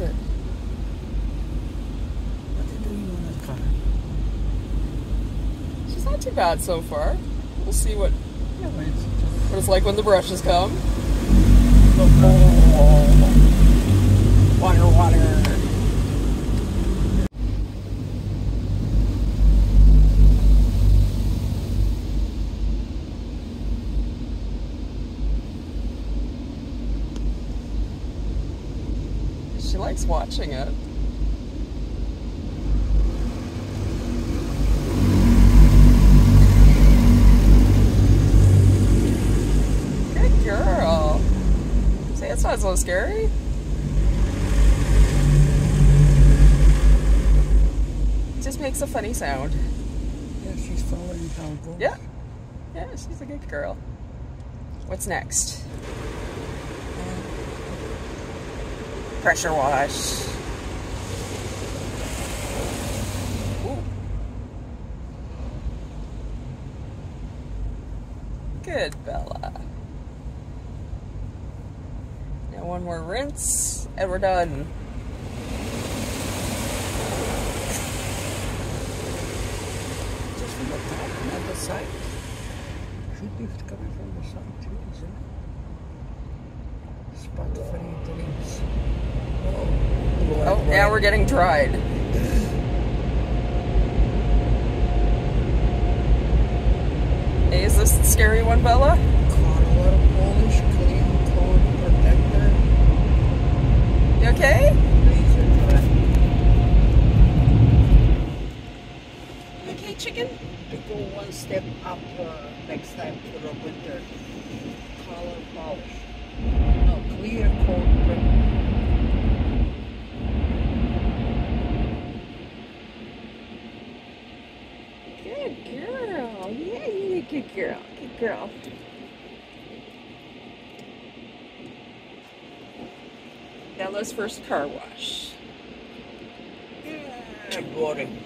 it? What they doing that car? She's not too bad so far. We'll see what, yeah, what it's like when the brushes come. She likes watching it. Good girl. See, it's not so scary. It just makes a funny sound. yeah, she's following how it goes. Yeah. Yeah, she's a good girl. What's next? Pressure wash. Good, Bella. Now one more rinse, and we're done. Just from the top and the side. Should be coming from the side too, isn't it? Spot free rinse. Now we're getting dried. Hey, is this the scary one, Bella? Color polish, clear coat protector, You okay? Okay, chicken. To go one step up uh, next time for the winter. Color polish. No, clear coat protector. Good girl. Yeah, you're a good girl. Good girl. Bella's first car wash. Yeah, boring.